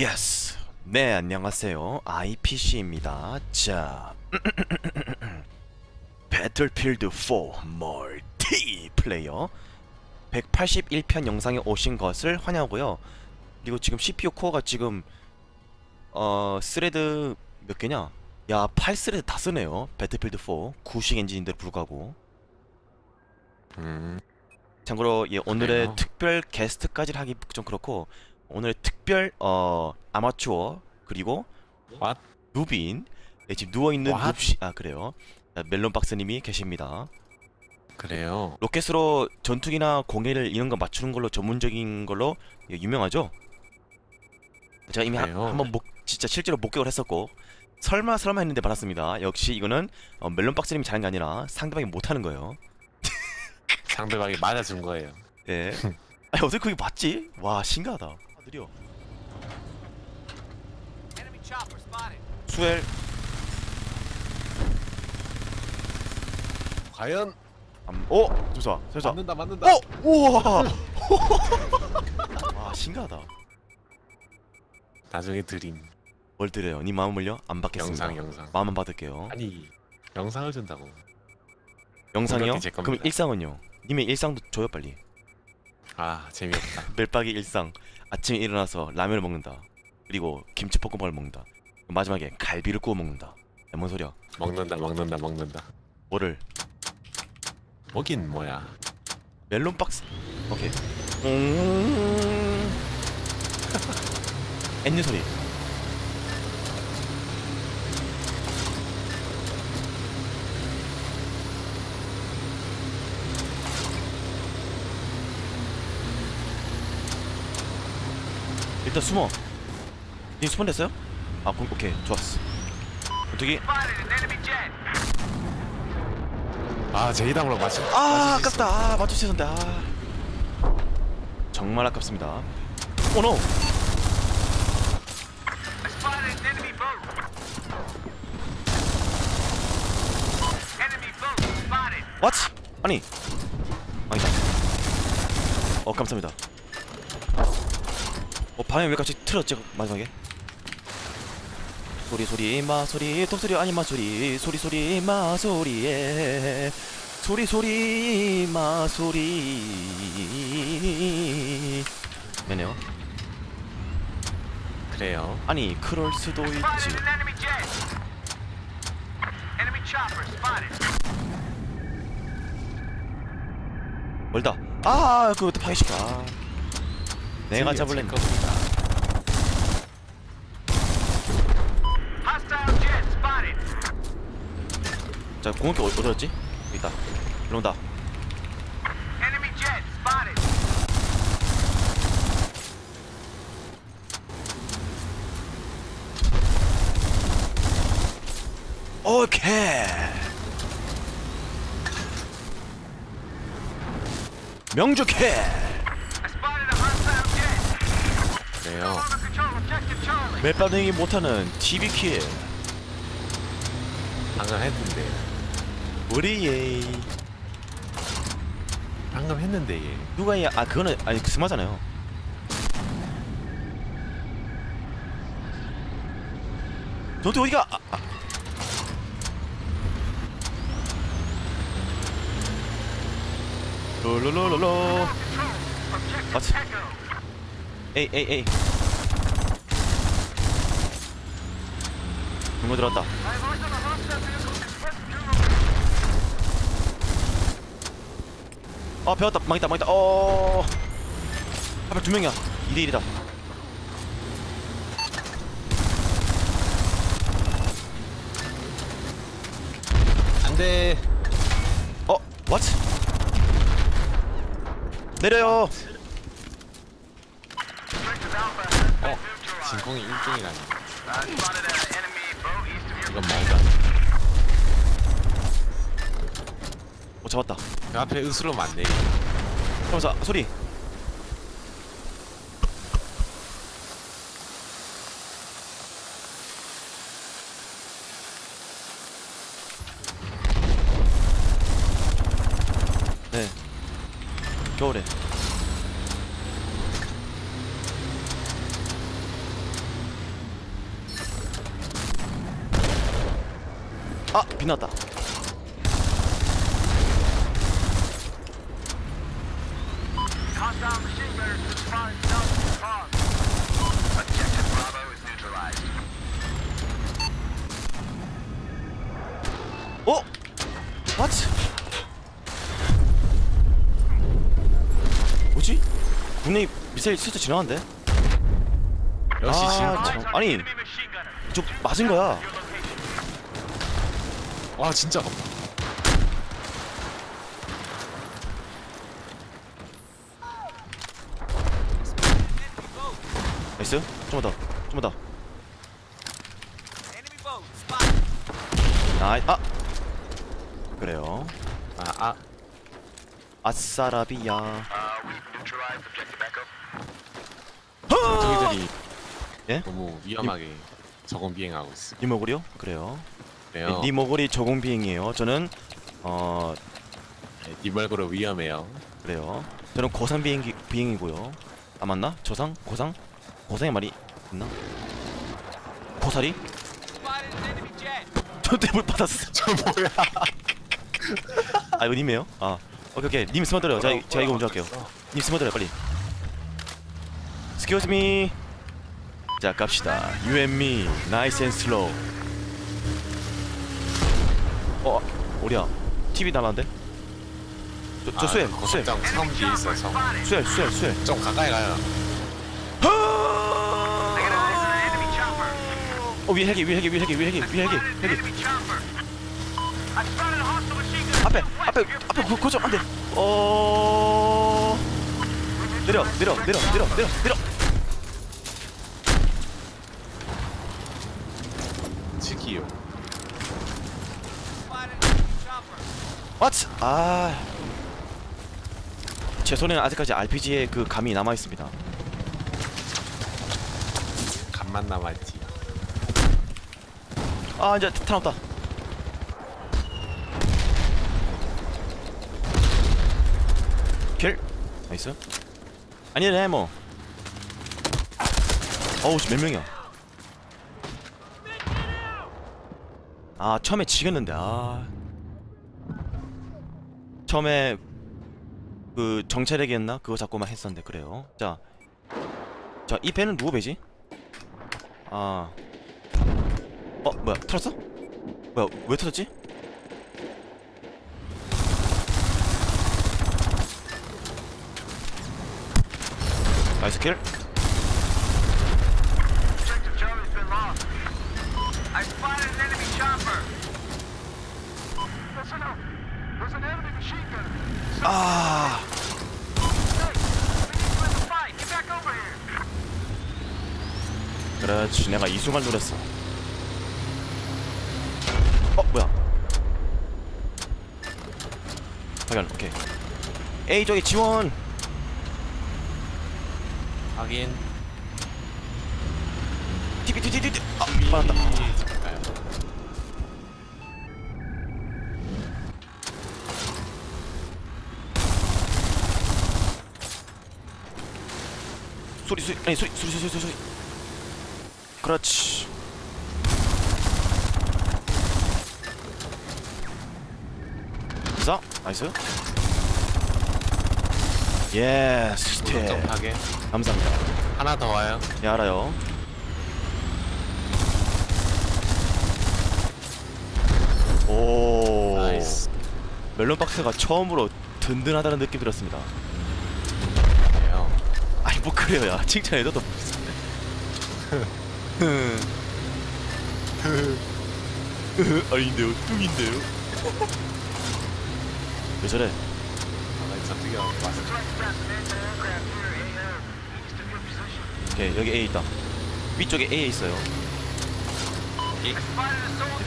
Yes. 네, 안녕하세요. IPC입니다. 자, 배틀필드 4 멀티플레이어 181편 영상에 오신 것을 환영하고요. 그리고 지금 CPU 코어가 지금 어 thread 몇 개냐? 야, 8 thread 다 쓰네요. 배틀필드 4 구식 엔진인데도 불구하고. 음, 참고로 예, 오늘의? 특별 게스트까지 하기 좀 그렇고 오늘 특별 어 아마추어 그리고 왓? 누빈 예, 지금 누워 있는 What? 눕시 아 그래요 아, 멜론 박스님이 계십니다. 그래요. 로켓으로 전투기나 공해를 이런 거 맞추는 걸로 전문적인 걸로 예, 유명하죠. 제가 이미 그래요? 한번 목 진짜 실제로 목격을 했었고 설마 설마 했는데 받았습니다. 역시 이거는 어, 멜론 박스님이 잘한 게 아니라 상대방이 못하는 거예요. 상대방이 맞아준 거예요. 예. 아니 어떻게 그게 맞지? 와 신기하다. 아, 느려. 수엘 과연 암. 오 조사 조사. 맞는다 맞는다. 어 우와. 와 신기하다. 나중에 드림 뭘 드려요? 네 마음을요? 안 받겠습니다. 영상 영상. 마음만 받을게요. 아니 영상을 준다고. 영상이요? 그럼 겁니다. 일상은요? 님의 일상도 줘요 빨리. 아 재미없다. 멜박이 일상. 아침에 일어나서 라면을 먹는다. 그리고 김치 볶음밥을 먹는다. 마지막에 갈비를 구워 먹는다. 야, 뭔 소리야? 먹는다 먹는다 먹는다. 뭐를? 뭐긴 뭐야. 멜론 박스. 오케이. 음. 엔진 소리. 일단 숨어. 니 숨은 됐어요? 아, 그- 오케이, 좋았어. 어떻게? 아 제이담으로 맞춰. 아 아깝다 아 맞출 수 있었는데 아 정말 아깝습니다 오노 왓 아니 아니다 어 감사합니다 어 방향 왜 갑자기 틀었지 마지막에? 소리 소리 마 소리 독소리 아니 마 소리. 소리 소리 마 소리에. 소리 소리 마 소리. 미안해요. 그래요. 아니 그럴 수도 있지. 멀다. 아 그것도 파괴시켜. 아. 내가 잡을래. 자 공격기 어디 어디였지? 여기 있다 온다. 오케이. 명주 캐 그래요. 맷바둥이 못하는 TV킬 방금 했는데. 우리의 방금 했는데 얘. 누가 이- 아 그거는 아니 그 스마잖아요 너도 어디가 아, 아. 롤롤롤롤로 맞지 에이 에이 에이. 누구 들어왔다. 아 배웠다. 망했다 망했다. 어. 하필 두 명이야. 2대1이다. 안돼. 어? what? 내려요 어 진공이 1등이라니. 이건 말도 안 돼. 어 잡았다 그 앞에 으스로 맞네. 그러면서 소리 Neutralized. 어? What? 뭐지? 국내 미사일 슬쩍 지나갔는데? 역시 아, 진. 참. 아니. 저 맞은 거야 와 진짜. 나이스 좀만 더 좀만 더. 나이 아 그래요 아 아. 아싸라비야 Uh. 저희들이 예? 너무 위험하게 저공 비행하고 있어. 니모골이요? 그래요 그래요. 니모골이 저공 비행이에요 저는 어 네, 니멀고로 위험해요. 그래요 저는 고상 비행기 비행이고요 아 맞나? 저상? 고상? 고상의 말이 있나? 고사리? 저 때문에 받았어 저 뭐야? 아 이거 님이에요? 아 오케이 오케이 님 스마트래요 제가, 제가 이거 먼저 할게요 님 스마트래요 빨리 me 자 갑시다 You and me Nice and slow 어 우리야 TV 날라는데? 저, 저 수엘 수엘 고속장 섬 뒤에 있어 섬. 수엘 수엘 수엘 좀 가까이 가요. Chopper. 어 위에 헬기 위에 헬기 위에 헬기 위에 헬기 위에 헬기 헬기. 앞에 앞에 앞에 고, 고정 안 돼 어 내려 내려 내려 내려 내려 내려 치키요. Spotted enemy chopper. What? 아. 제 손에는 아직까지 RPG의 그 감이 남아 있습니다. 감만 남았지. 아 이제 탄 없다. Kill. Nice. 아니 레모. 어우 씨, 몇 명이야? 아 처음에 지겼는데 아 처음에 그 정찰핵이었나 그거 잡고만 했었는데 그래요. 자, 자 이 배는 누구 배지? 아, 어 뭐야 틀었어? 뭐야 왜 틀었지? 나이스 킬. Here. 그렇지 내가 이승을 노렸어. 어 뭐야? 발견 오케이. A 쪽에 지원. TV TV. 아 맞았다. 소리 소리 아니 소리 소리 소리 소리 소리. 그렇지. 자 nice. Yes 고속정 스텝 파괴. 감사합니다. 하나 더 와요. 예 알아요. 오 nice. 멜론 박스가 처음으로 든든하다는 느낌 들었습니다. 그래요. 아니 뭐 그래요 야 칭찬해줘도 아닌데요 뚱인데요 왜 저래 아. 오케이 여기 A 있다 위쪽에 A 있어요.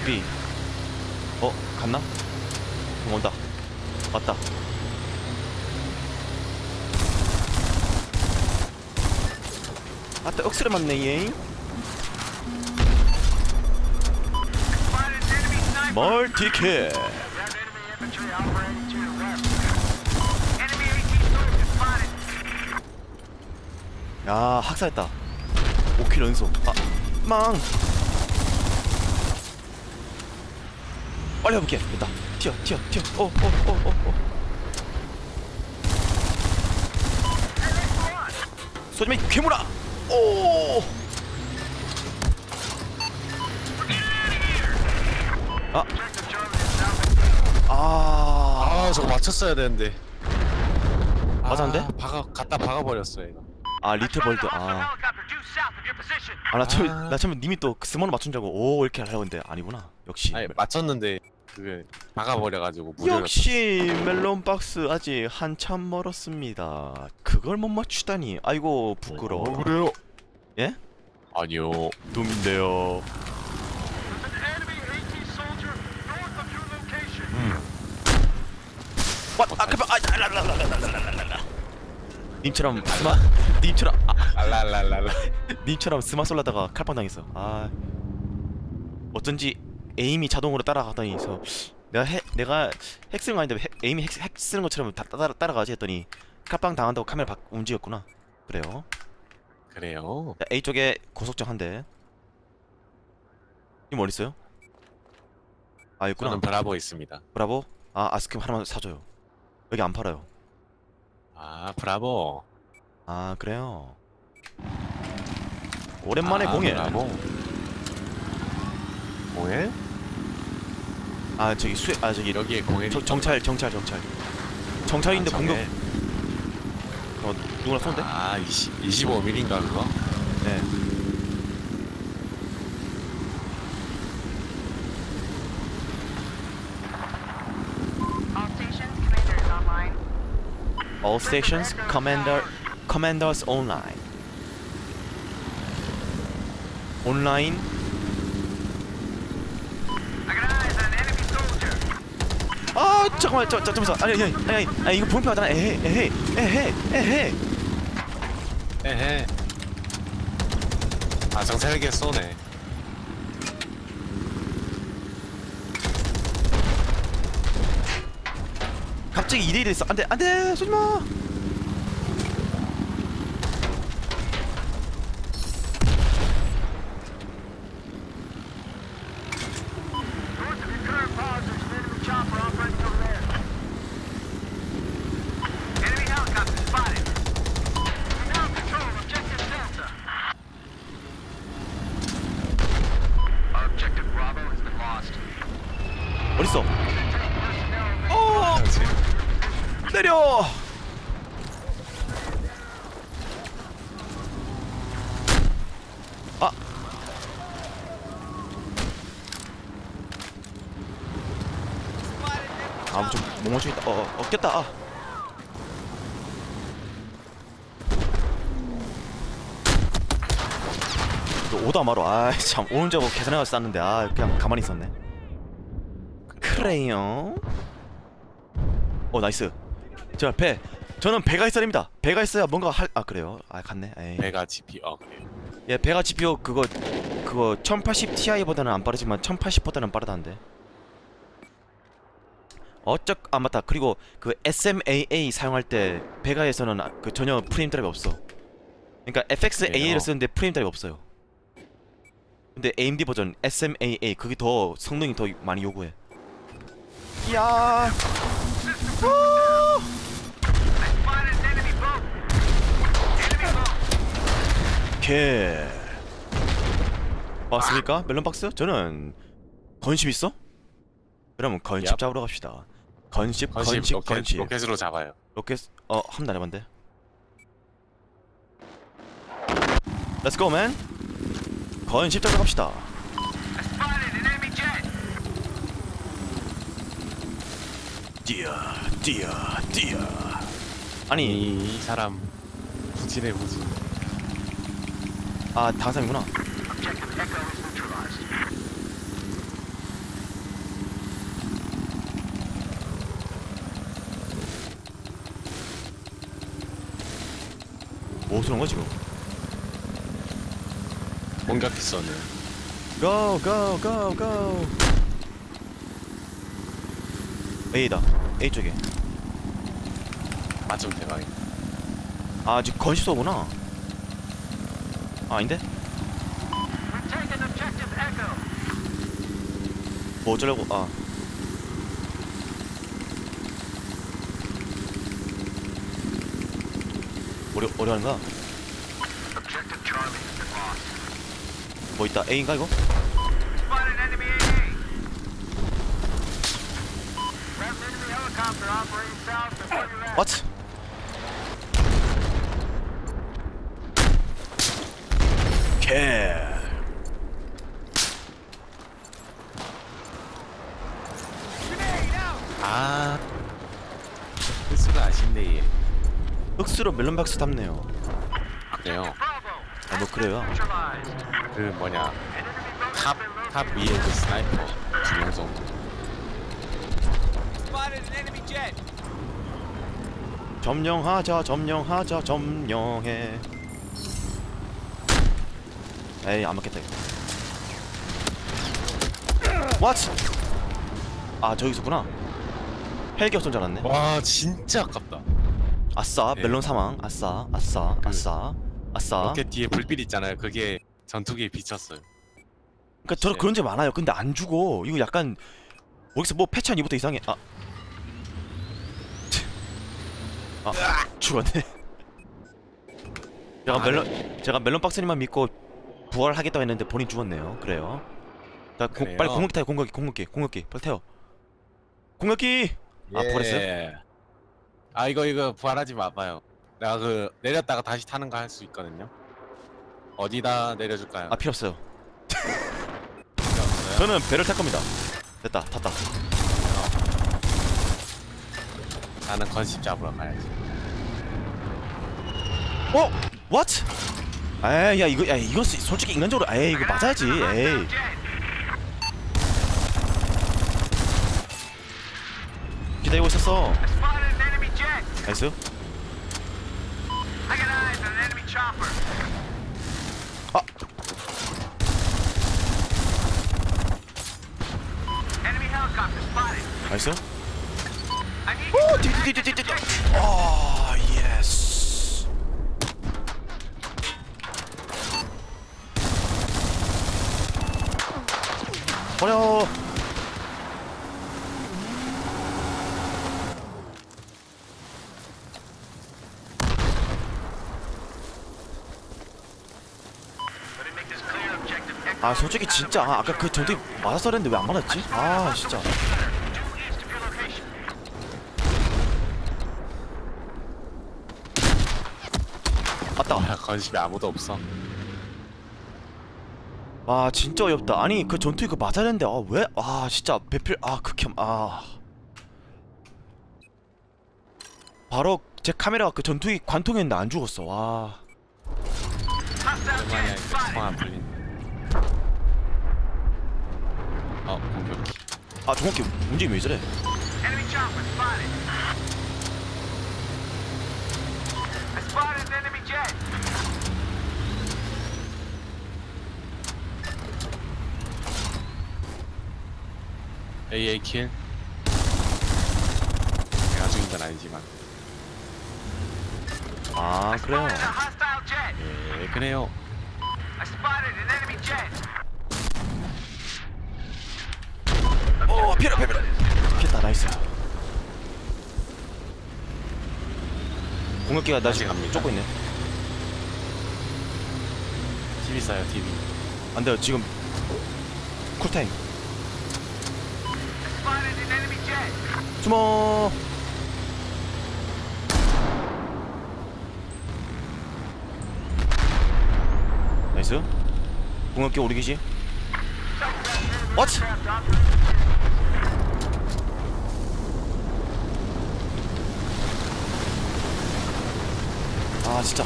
B 어 갔나? 형 온다 왔다 아따 억스레 맞네 얘. 멀티킬. 야 학살했다 5킬 연속 아망 빨리 해볼게 됐다 튀어 튀어 튀어 어 어 어어어 소지마 이 괴물아 오 south. 아, 아 저거 맞췄어야 되는데 맞았는데? 아, 박아 갖다 박아버렸어 얘가 아 Hostile 아. 아 나 처음 아. 나 처음에 님이 또 스모너 맞춘 줄 알고 오 이렇게 하려고 했는데 아니구나 역시 아니 맞췄는데 그게 막아버려가지고 무료였- 역시 멜론박스 아직 한참 멀었습니다. 그걸 못 맞추다니. 아이고 부끄러워. 어, 그래요? 예? 아니요 둠인데요. 음. 왓? 아 그만 아 님처럼 스마 님처럼 아, 아 님처럼 스마 쏠라다가 칼빵 당했어. 아 어쩐지 에임이 자동으로 따라가더니 서 내가 핵, 내가 핵 쓰는 거 아닌데 핵, 에임이 핵, 핵 쓰는 것처럼 다 따라 따라가지 했더니 칼빵 당한다고 카메라 바, 움직였구나. 그래요. 그래요? 자, A 쪽에 고속정 한 대. 님 어디 있어요? 아, 있구나. 저는 브라보 있습니다 브라보. 아, 아스크림 하나만 사줘요. 여기 안 팔아요. 아 브라보 아 그래요. 오랜만에 아. 브라보 공연? 아 저기 수, 아 저기 여기에 공연이 저, 정찰 정찰 정찰. 정찰인데 아, 공격. 어 누구나 쏘는데? 아 20, 25mm인가 그거? 네. All stations, commander is online. Commanders online. 아 잠깐만 저, 저 잠깐만 아니 아니 아니 아니, 아니 이거 분표하잖아 에헤 에헤 에헤 에헤. 에헤. 아 정찰기 쏘네. 갑자기 2대1 됐어. 안돼 안돼 쏘지마 아무 좀못 멈추겠다. 어, 어 없겠다. 아. 또 오다 마로 아참. 오는 줄 알고 계산해가지고 쌌는데 아 그냥 가만히 있었네. 그래요? 어 나이스. 자배 저는 배가 있어야됩니다. 배가 있어야 뭔가 할 아 그래요? 아 갔네. 에이. 배가 GP 어 그래요. 예 배가 GPU 그거 그거 1080 Ti보다는 안 빠르지만 1080보다는 빠르다는데 어쩌 아 맞다 그리고 그 SMAA 사용할 때 배가에서는 아- 그 전혀 프레임 드랍이 없어 그러니까 FXAA를? 쓰는데 프레임 드랍이 없어요 근데 AMD 버전 SMAA 그게 더 성능이 더 많이 요구해 야 우! I spotted an enemy boat. Enemy boat. 개 왔습니까? 멜론박스? 저는 Gunship 있어? 그러면 얍. 잡으러 갑시다 gunship gunship gunship 로켓, gunship. 로켓으로 잡아요. 로켓 어 한번안 해봤는데. Let's go man. Gunship 잡으러 갑시다. 뛰어 뛰어 뛰어. 아니. 이, 이 사람 부진해 부진. 아 당상이구나 쏘는 거지 이거 공격했어는 Go go go go. A다. A 쪽에. 맞좀 대박 아 지금 건십 쏘구나. 아 아닌데? 뭐 어쩌려고? 아 어려 어려운 거야? Objective Charlie has been lost. 뭐 있다 A인가 이거? Spotted enemy AA. Grab an enemy helicopter operating south of where you're at. What? 개. 아 필수가 아쉽네 얘. 흑수로 멜론 박스 탐네요. 그래요. 아 뭐 그래요? 그 뭐냐 탑. 탑 위에 그 sniper jet. 점령하자 점령하자 점령해. 에이 안 맞겠다 이거. What? 아 저기 있었구나. 헬기 없던 줄 알았네. 와 진짜 아깝다. 아싸 네. 멜론 사망. 아싸 아싸 그 아싸 아싸. 로켓 뒤에 불빛 있잖아요. 그게 전투기에 비쳤어요. 그러니까 저런 네. 그런 적 많아요. 근데 안 죽어. 이거 약간 여기서 뭐 패치한 이부터 이상해. 아. 아 죽었네. 제가 아, 멜론 제가 멜론 박스님만 믿고 부활하겠다 했는데 본인 죽었네요. 그래요. 자, 공, 그래요? 빨리 공격기 타요. 공격기, 공격기, 공격기. 빨리 태워. 공격기. 아, 부활했어요? 예. 아 이거 이거 부활하지 마봐요. 내가 그 내렸다가 다시 타는 거 할 수 있거든요. 어디다 내려줄까요? 아 필요 없어요. 필요 없어요? 저는 배를 탈 겁니다. 됐다, 탔다. 나는 건십 잡으러 가야지. 어? What? 에이, 야 이거, 야 이거 시- 솔직히 인간적으로, 에이 이거 맞아야지. 에이. 기다리고 있었어. 나이스. I got eyes on an enemy chopper. 아. Enemy helicopter spotted. 나이스. I need 오, you to 뒤뒤뒤뒤뒤. attack this objective. 아, 예스. 버려. 아, 솔직히 진짜 아, 아까 그 전투 맞았어야 했는데 왜 안 맞았지? 아, 진짜. 맞다. 아, 건십에 아무도 없어. 아, 진짜 어렵다. 아니, 그 전투 그 맞아야 되는데 아, 왜? 아, 진짜 배필 아, 극혐. 아. 바로 제 카메라가 그 전투기 관통했는데 안 죽었어. 와. 하니까 spotted. 통안 풀린. 어 공격기. 아, 정확히 움직임이 왜 저래? AA kill. 내가 죽인 건 아니지만. 아, 그래요. 예 그래요. 피라 피라. 피했다. Nice. 공격기가 나 다시 지금 갑니다. 쫓고 있네. TV 써요 TV. 안 돼요. 지금 쿨타임. 숨어. 나이스. 공격기 우리 기지. What? 진짜.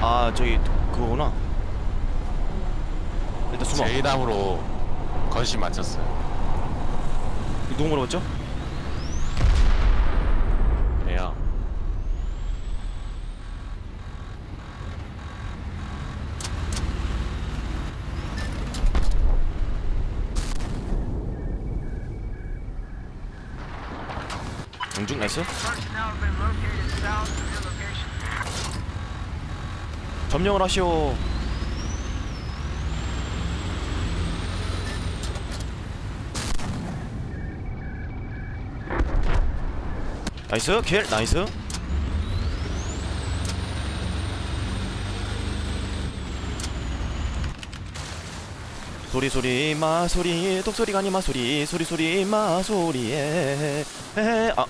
아 저기 그거구나. 일단 숨어. 제이담으로 건십 맞췄어요. 누구 물어봤죠? 네요. 영중 나이스. 점령을 하시오. 나이스 킬 나이스. 소리 소리 마 소리 독소리가 아니 마 소리 소리 소리 마 소리에. 에헤 아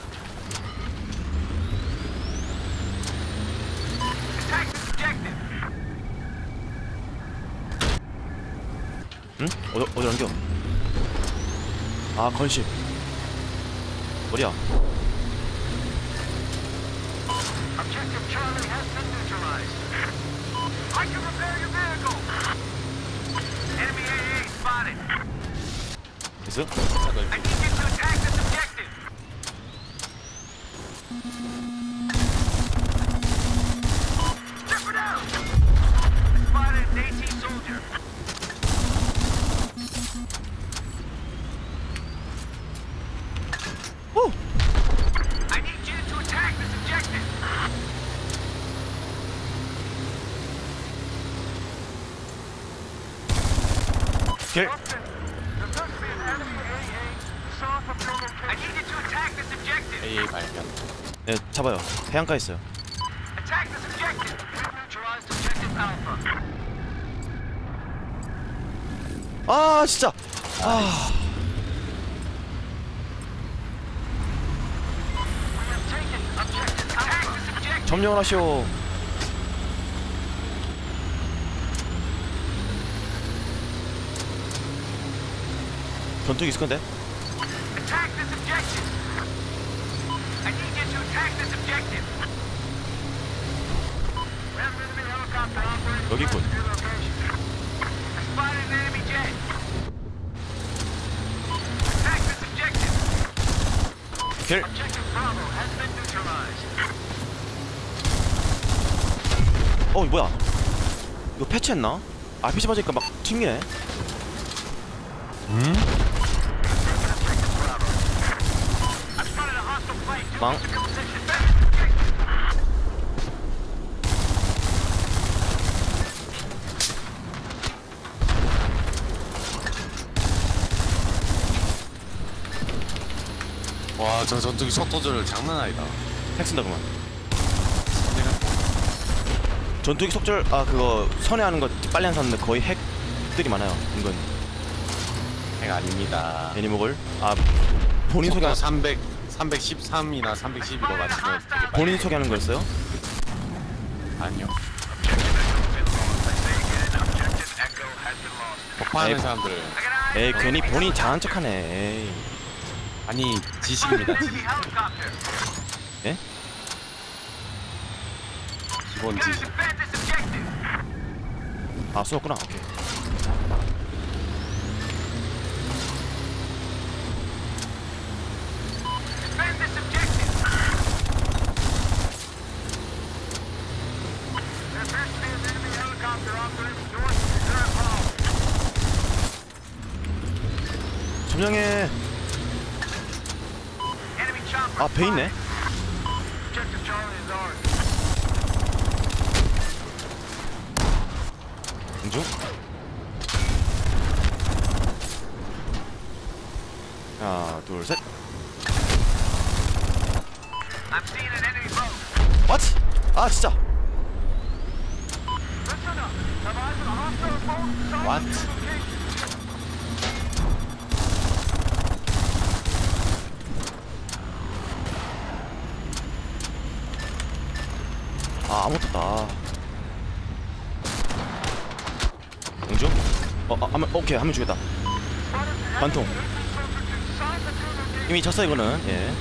어디 안겨? 아 건심 어디야? Charlie 해안가에 있어요. 아 진짜 아. 점령을 하시오 전투기 있을 건데 Objective. 킬. 어 이거 뭐야 이거 패치했나? 아 PC 맞으니까 막 튕기네 I've spotted 와, 저 전투기 속도 조절 장난 아니다. 핵 쓴다 그만 전투기 속절 아 그거 선회하는 거 빨리 안 샀는데 거의 핵들이 많아요 은근 핵 아닙니다. 애니목을 아 본인 소개 속도 300, 313이나 312로 맞추면. 본인 소개하는 거였어요? 아니요. 에이. 사람들 에이 괜히. 본인 잘한 척하네 에이 아니 지식입니다. 지식. 예? 기본 지식. 아 쏘였구나 오케이 objective. 아배 있네. 공중 하나 둘셋. What? 아 진짜 Listen 아 아무것도 없다. 공중 어 아, 한 명 오케이 한 명 죽였다. 관통. 이미 졌어 이거는. 예.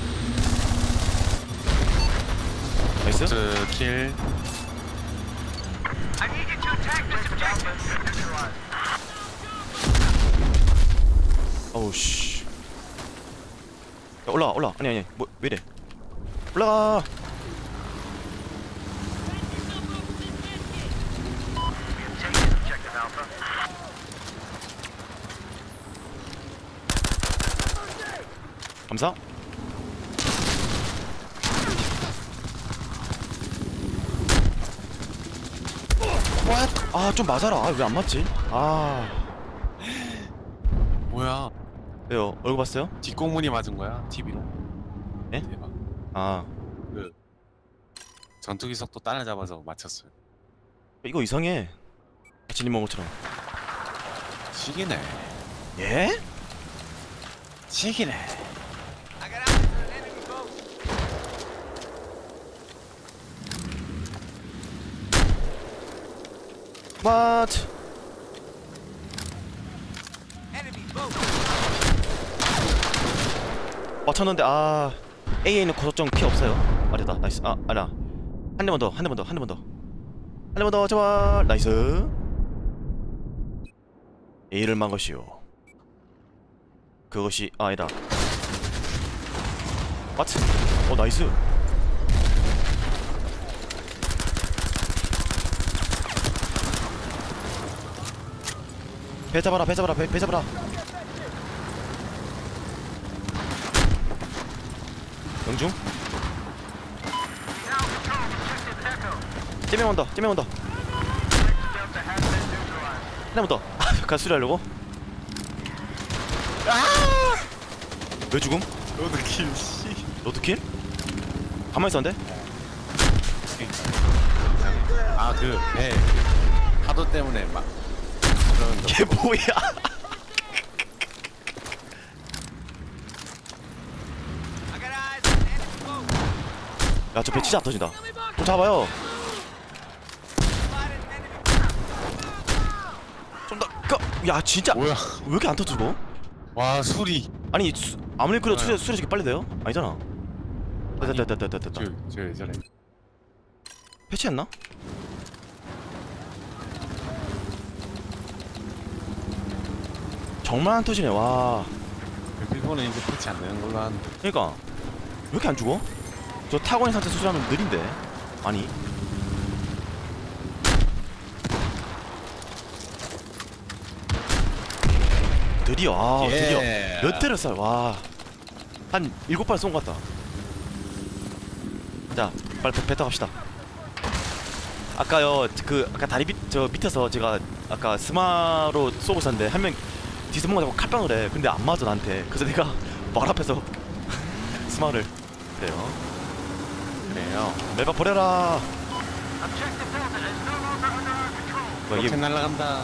Nice. 저 kill. I need you to attack this objective. Neutralized. 어우 씨. 야, 올라가 올라가 아니 아니. 뭐 왜이래? 올라가 감사 아좀 맞아라 왜안 맞지 아 뭐야? 왜요 얼굴 봤어요 뒷공문이 맞은 거야? TV로? 예? 대박. 아 전투기 속도 따라잡아서 맞췄어요. 이거 이상해 진님 먹은 것처럼 시기네. 예? 시기네. What? 맞췄는데 아 A에는 고속정 피 없어요. 아니다 nice. 아 아니야 한 대만 더 한 대만 더 한 대만 더. 한 대만 더 제발. Nice. A를 만 것이요 그것이 아, 아니다. What? 어 nice 배 잡아라 배 잡아라 배, 배 잡아라 영중. 찜해 온다 찜해 온다 대만 더가 수리하려고 왜 죽음? 로드킬 씨. 로드킬? 가만히 있었는데? 아그 배 파도 때문에 막. 걔 뭐야 야 저 배 진짜 안 터진다 좀 잡아요 좀더야 진짜 뭐야? 왜 이렇게 안 터지고? 와 수리. 아니 수, 아무리 그래도 수리 뭐야? 수리 저렇게 빨리 돼요? 아니잖아 됐다 됐다 됐다 됐다 됐다 저저 저래. 패치했나? 정말 안 터지네 와 일본은 이제 패치 안 되는 걸로 하는데. 그러니까 왜 이렇게 안 죽어? 저 타고 있는 상태 수술하면 느린데 아니 드디어 아 예. 드디어 몇 대를 쏴와한 일곱 발 쏜 것 같다 자 빨리 배, 배 타고 갑시다 아까요 그 아까 다리 밑 저 밑에서 제가 아까 스마로 쏘고 있었는데 한 명 뭔가 자꾸 칼빵을 해. 근데 안 맞아 나한테. 그래서 내가 말 앞에서 스마를 그래요. 그래요. 멜바 버려라. 뭐야, 이게 날라간다.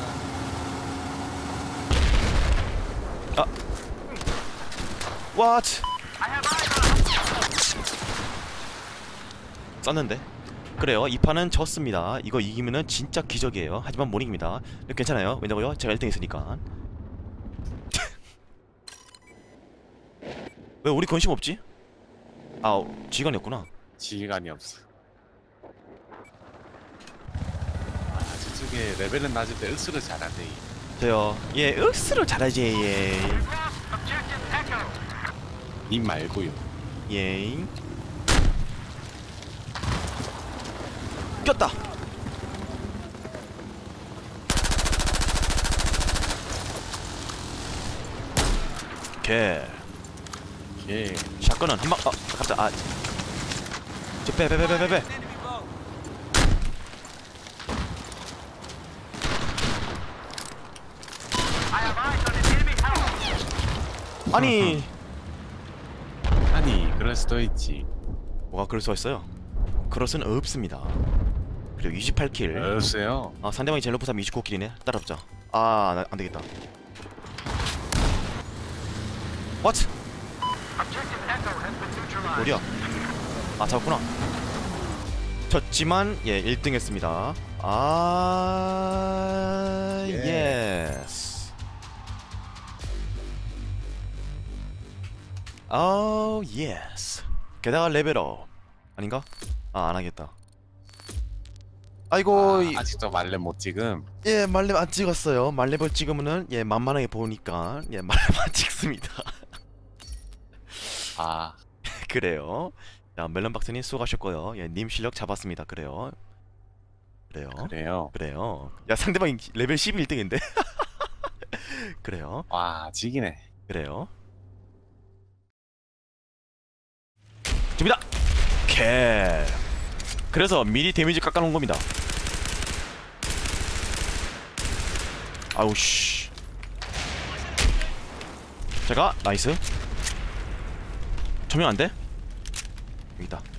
what? eyes on 쐈는데? 그래요. 이 판은 졌습니다. 이거 이기면은 진짜 기적이에요. 하지만 모닝입니다. 괜찮아요. 왜냐고요? 제가 1등 했으니까 왜 우리 관심 없지? 아 지간이었구나 지휘관이 없어. 아 저쪽에 레벨은 낮은데 을수를 잘하네. 저요 예 억수로 잘하지 예 We've lost objective Echo. 님 말고요. 예. 꼈다. 개. 예. 샷건은 한 방. 아, 갑자. 아. 빼. Eyes on an enemy house. 아니. 아니 그럴 수도 있지. 뭐가 그럴 수가 있어요? 그럴 수는 없습니다. 그리고 28킬. 없어요. 아 상대방이 제일 높은 사람 29킬이네. 따라잡자. 아, 안, 안 되겠다. What? 어디야? 아 잡았구나. 졌지만 예 1등 했습니다. 아 yes. 아 yes. 게다가 level up. 아닌가? 아 안하겠다. 아이고 이- 아, 아직도 만렙 못 찍음. 예 만렙 안 찍었어요. 만렙을 찍으면은 예 만만하게 보니까 예 만렙 안 찍습니다. 아 그래요. 자, 멜론박스님 수고하셨고요. 예, 님 실력 잡았습니다. 그래요. 그래요. 그래요. 그래요. 야, 상대방 레벨 11등인데. 그래요. 와 지기네. 그래요. 줍니다. 캐. 그래서 미리 데미지 깎아놓은 겁니다. 아우 씨. 제가 나이스. 조명 안 돼? 여기다